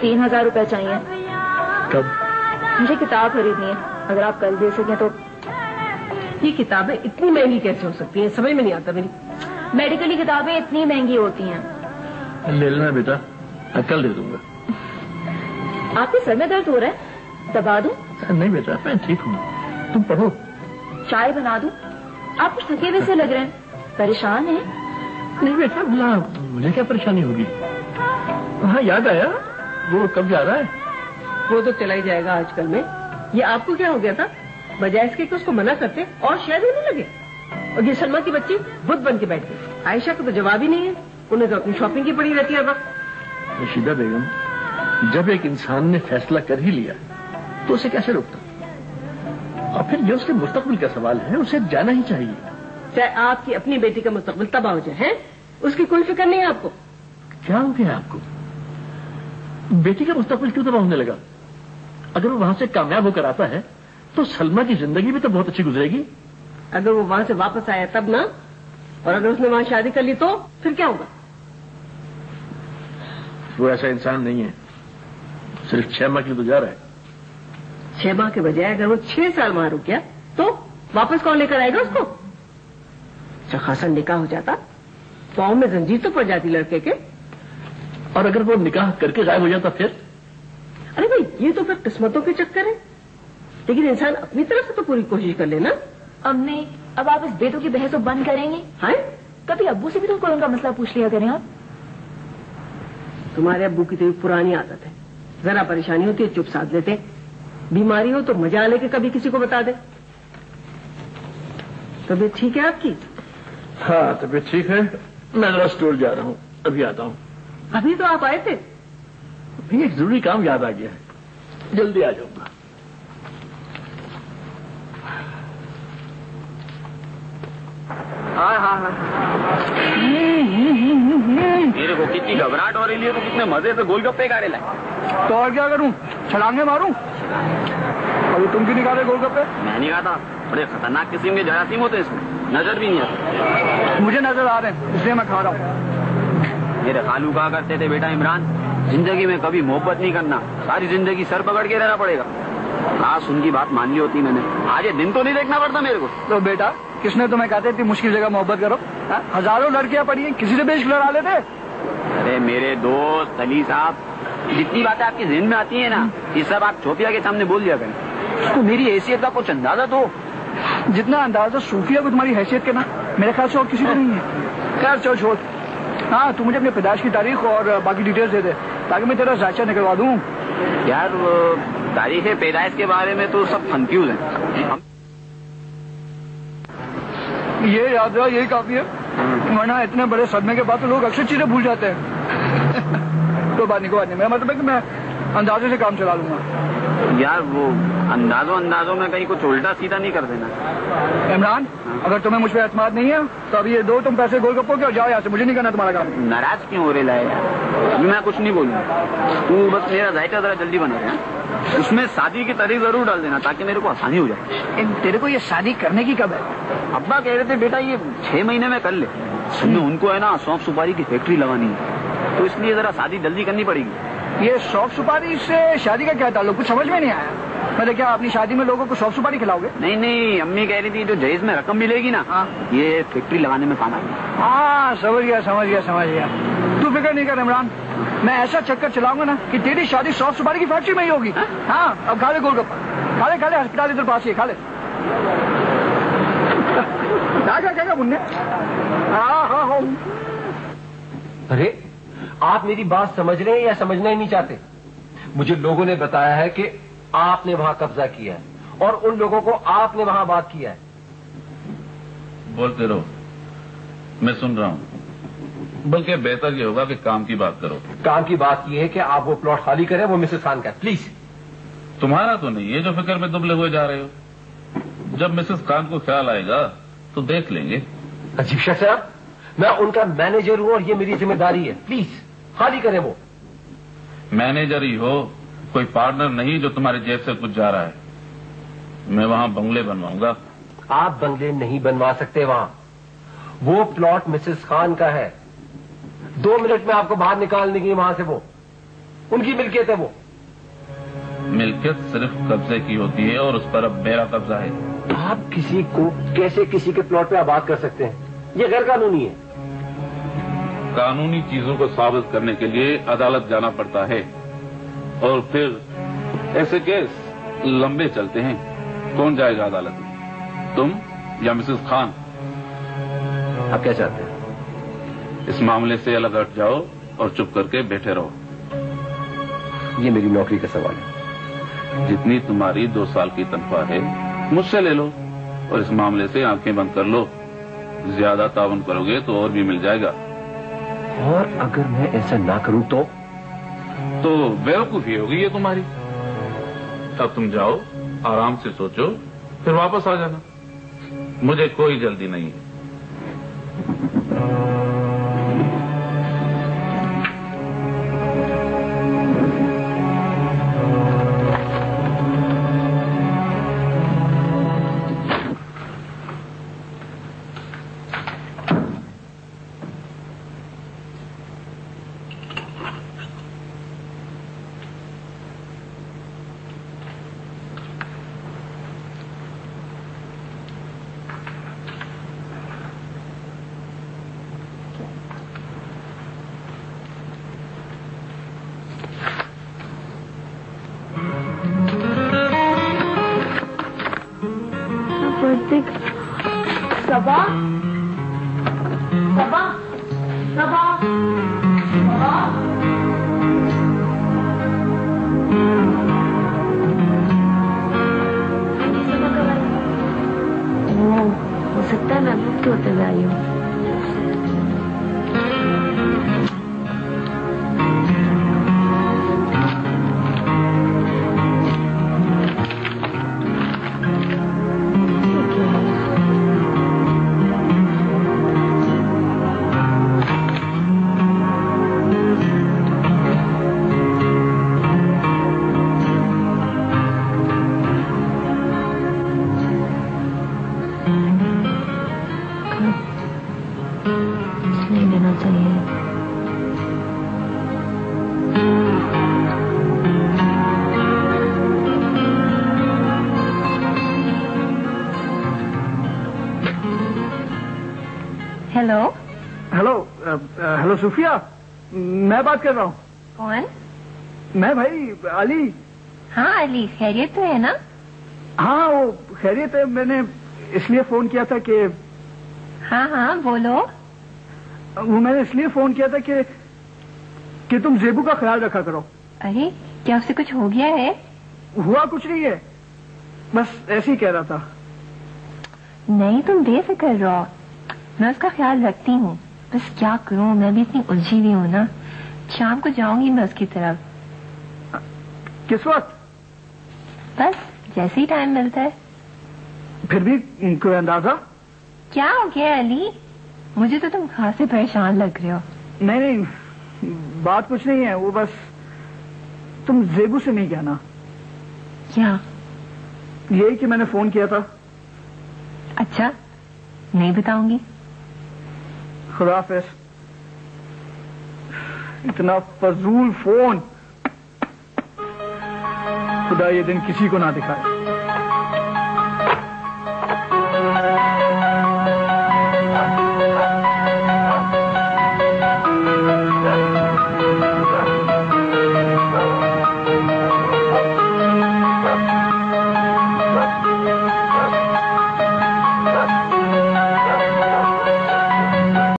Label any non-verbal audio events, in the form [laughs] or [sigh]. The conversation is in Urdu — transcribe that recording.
تین ہزار روپے چاہیے۔ کب؟ مجھے کتاب خریدنی ہے۔ اگر آپ کل دے سکیں تو۔ یہ کتابیں اتنی مہنگی کیسے ہو سکتی ہیں؟ سمجھ میں نہیں آتا میری۔ میڈیکل کی کتابیں اتنی مہنگی ہوتی ہیں۔ لے لینا بیٹا۔ میں کل دے دوں گا۔ آپ کے سر میں درد ہو رہا ہے؟ دبا دوں؟ نہیں بیٹا میں ٹھیک ہوں۔ تم پڑھو۔ چائے بنا دوں؟ آپ کچھ تھکے ہوئے سے لگ رہے ہیں۔ پریشان ہیں؟ نہیں بیٹا بلا مجھے کیا پریشانی ہوگی؟ ہاں یاد آیا۔ وہ کب جا رہا ہے؟ وہ تو چلا ہی جائے گا آج کل میں۔ یہ آپ کو کیا ہو گیا تھا؟ بجائے اس کے کہ اس کو منع کرتے اور شاید ہونے لگے۔ اور یہ سلما کی بچی بدھ بن کے بیٹھ گئی۔ عائشہ کو تو جواب ہی نہیں ہے۔ انہیں تو اپنی شاپنگ کی پڑی رہتی ہے اب۔ رشیدہ بیگم جب ایک انسان نے فیصلہ کر ہی لیا تو اسے کیسے روکتا؟ اور پھر یہ اس کے مستقبل کا سوال ہے اسے جانا ہی چاہیے۔ چاہے آپ کی اپنی بیٹی کا مستقبل تباہ ہو جائے اس کی کوئی فکر نہیں ہے آپ کو؟ کیا ہو گیا آپ کو؟ بیٹی کا مستقبل کیوں تباہ ہونے لگا؟ اگر وہ وہاں سے کامیاب ہو کر آتا ہے تو سلما کی زندگی بھی تو بہت اچھی گزرے گی۔ اگر وہ وہاں سے واپس آیا تب نا اور اگر اس نے وہاں شادی کر لی تو پھر کیا ہوگا؟ وہ ایسا انسان نہیں ہے۔ صرف چھ ماہ کی تو جا رہا ہے۔ چھ ماہ کے بجائے اگر وہ چھ سال وہاں رک گیا تو واپس کون لے کر آئے گا اس کو؟ اچھا خاصا نکاح ہو جاتا پاؤں میں زنجیر تو پڑ جاتی لڑکے کے۔ اور اگر وہ نکاح کر کے غائب ہو جاتا پھر؟ ارے بھائی یہ تو پھر قسمتوں کے چکر ہے لیکن انسان اپنی طرف سے تو پوری کوشش کر لینا امی اب آپ اس بیٹوں کی بحث بند کریں گے؟ ہاں کبھی ابو سے بھی تو کوئی ان کا مسئلہ پوچھ لیا کریں آپ؟ تمہارے ابو کی تو ایک پرانی عادت ہے۔ ذرا پریشانی ہوتی ہے چپ ساتھ لیتے۔ بیماری ہو تو مزہ لے کے کبھی کسی کو بتا دے۔ طبیعت ٹھیک ہے آپ کی؟ ہاں طبیعت ٹھیک ہے۔ میں ذرا اسٹور جا رہا ہوں۔ ابھی آتا ہوں۔ ابھی تو آپ آئے تھے۔ ابھی ایک ضروری کام یاد آ گیا ہے۔ جلدی آ جاؤں گا۔ میرے کو کتنی گھبراہٹ ہو رہی ہے تو کتنے مزے سے گول گپے کھا رہے لائے۔ تو اور کیا کروں؟ چھلانگے ماروں؟ ابھی تم کیوں نکالے گول گپے؟ میں نہیں کہا تھا بڑے خطرناک قسم کے جراثیم ہوتے ہیں اس میں۔ نظر بھی نہیں آتا مجھے نظر آ رہے ہیں اس لیے میں کھا رہا ہوں۔ میرے خالو کہا کرتے تھے بیٹا عمران زندگی میں کبھی محبت نہیں کرنا ساری زندگی سر پکڑ کے رہنا پڑے گا۔ خاص ان کی بات مان لی ہوتی میں نے۔ آج یہ دن تو نہیں دیکھنا پڑتا میرے کو۔ تو بیٹا کس نے تمہیں کہتے اتنی مشکل جگہ محبت کرو؟ ہاں؟ ہزاروں لڑکیاں پڑی ہیں کسی سے بیچ لڑا لیتے؟ ارے میرے دوست علی صاحب جتنی باتیں آپ کے ذہن میں آتی ہیں نا یہ سب آپ چھوپیا کے سامنے بول دیا کریں۔ کو میری حیثیت کا کچھ اندازہ تو جتنا اندازہ صوفیہ کو تمہاری حیثیت کے نا میرے خیال سے اور کسی کو نہیں ہے۔ خیر چل چھوڑ۔ ہاں تو مجھے اپنے پیدائش کی تاریخ اور باقی ڈیٹیلز دے دے تاکہ میں تیرا ذائچہ نکلوا دوں۔ یار تاریخ پیدائش کے بارے میں تو سب کنفیوز ہیں۔ یہ یاد رہا یہی کافی ہے۔ ورنہ اتنے بڑے صدمے کے بعد تو لوگ اکثر چیزیں بھول جاتے ہیں۔ [laughs] نہیں کوئی بات نہیں میرا مطلب ہے کہ میں اندازے سے کام چلا لوں گا۔ یار وہ اندازوں اندازوں میں کہیں کچھ الٹا سیدھا نہیں کر دینا۔ عمران اگر تمہیں مجھ پہ اعتماد نہیں ہے تو اب یہ دو تم پیسے گول گپو کے اور جاؤ یہاں سے مجھے نہیں کرنا تمہارا کام۔ ناراض کیوں ہو رہے لائے؟ یار میں کچھ نہیں بولوں۔ تو بس میرا ذائقہ ذرا جلدی بنا دے اس میں شادی کی تاریخ ضرور ڈال دینا تاکہ میرے کو آسانی ہو جائے۔ تیرے کو یہ شادی کرنے کی کب ہے؟ ابا کہہ رہے تھے بیٹا یہ چھ مہینے میں کر لے۔ ان کو ہے نا سونپ سپاری کی فیکٹری لگانی ہے۔ تو اس لیے ذرا شادی جلدی کرنی پڑے گی۔ یہ شوق سپاری سے شادی کا کیا تعلق؟ کچھ سمجھ میں نہیں آیا۔ مطلب کیا اپنی شادی میں لوگوں کو شوق سپاری کھلاؤ گے؟ نہیں نہیں امی کہہ رہی تھی جو جہیز میں رقم ملے گی نا ہاں۔ یہ فیکٹری لگانے میں کام آئے گی۔ ہاں سمجھ گیا سمجھ گیا سمجھ گیا۔ تو فکر نہیں کر عمران میں ایسا چکر چلاؤں گا نا کہ تیری شادی شوق سپاری کی فیکٹری میں ہی ہوگی۔ ہاں؟ اب کھا لے گول گپا کھا لے کھا لے ہسپتال ادھر پاس ہی کھا لے۔ کیا کیا کیا بننے؟ ہاں ہاں ہاں۔ ارے آپ میری بات سمجھ رہے ہیں یا سمجھنا ہی نہیں چاہتے؟ مجھے لوگوں نے بتایا ہے کہ آپ نے وہاں قبضہ کیا ہے اور ان لوگوں کو آپ نے وہاں بات کیا ہے۔ بولتے رہو۔ میں سن رہا ہوں۔ بلکہ بہتر یہ ہوگا کہ کام کی بات کرو۔ کام کی بات یہ ہے کہ آپ وہ پلاٹ خالی کریں وہ مسز خان کا ہے۔ پلیز۔ تمہارا تو نہیں یہ جو فکر میں دبلے ہوئے جا رہے ہو۔ جب مسز خان کو خیال آئے گا تو دیکھ لیں گے۔ عجیب ہے آپ۔ میں ان کا مینیجر ہوں اور یہ میری ذمہ داری ہے۔ پلیز۔ خالی کریں وہ۔ مینیجر ہی ہو کوئی پارٹنر نہیں جو تمہاری جیب سے کچھ جا رہا ہے۔ میں وہاں بنگلے بنواؤں گا۔ آپ بنگلے نہیں بنوا سکتے وہاں۔ وہ پلاٹ مسز خان کا ہے۔ دو منٹ میں آپ کو باہر نکال دیں گی وہاں سے وہ۔ ان کی ملکیت ہے وہ۔ ملکیت صرف قبضے کی ہوتی ہے اور اس پر اب میرا قبضہ ہے۔ آپ کسی کو کیسے کسی کے پلاٹ پہ آباد کر سکتے ہیں؟ یہ غیر قانونی ہے۔ قانونی چیزوں کو ثابت کرنے کے لیے عدالت جانا پڑتا ہے۔ اور پھر ایسے کیس لمبے چلتے ہیں۔ کون جائے گا عدالت؟ میں تم یا مسز خان؟ آپ کیا چاہتے ہیں؟ اس معاملے سے الگ ہٹ جاؤ اور چپ کر کے بیٹھے رہو۔ یہ میری نوکری کا سوال ہے۔ جتنی تمہاری دو سال کی تنخواہ ہے مجھ سے لے لو اور اس معاملے سے آنکھیں بند کر لو۔ زیادہ تعاون کرو گے تو اور بھی مل جائے گا۔ اور اگر میں ایسا نہ کروں تو؟ تو بیوقوفی ہوگی یہ تمہاری؟ اب تم جاؤ، آرام سے سوچو، پھر واپس آ جانا۔ مجھے کوئی جلدی نہیں ہے۔ 宝宝，宝宝，宝宝，宝宝，你怎么来了？哦，我实在忍不住要来了。ہلو صوفیہ میں بات کر رہا ہوں۔ کون؟ میں بھائی علی۔ ہاں علی خیریت تو ہے نا؟ ہاں وہ خیریت ہے۔ میں نے اس لیے فون کیا تھا کہ ہاں ہاں بولو۔ وہ میں نے اس لیے فون کیا تھا کہ کہ تم زیبو کا خیال رکھا کرو۔ ارے کیا اسے کچھ ہو گیا ہے؟ ہوا کچھ نہیں ہے۔ بس ایسے ہی کہہ رہا تھا۔ نہیں تم بے فکر رہو۔ میں اس کا خیال رکھتی ہوں۔ بس کیا کروں؟ میں بھی اتنی الجھی ہوئی ہوں نا۔ شام کو جاؤں گی میں اس کی طرف۔ کس وقت؟ بس جیسے ہی ٹائم ملتا ہے۔ پھر بھی کوئی اندازہ؟ کیا ہو گیا علی؟ مجھے تو تم خاصے پریشان لگ رہے ہو۔ نہیں نہیں بات کچھ نہیں ہے وہ بس تم زیبو سے نہیں کہنا۔ کیا؟ یہی کہ میں نے فون کیا تھا۔ اچھا نہیں بتاؤں گی۔ خدا حافظ اتنا فضول فون. خدا یہ دن کسی کو نہ دکھائے.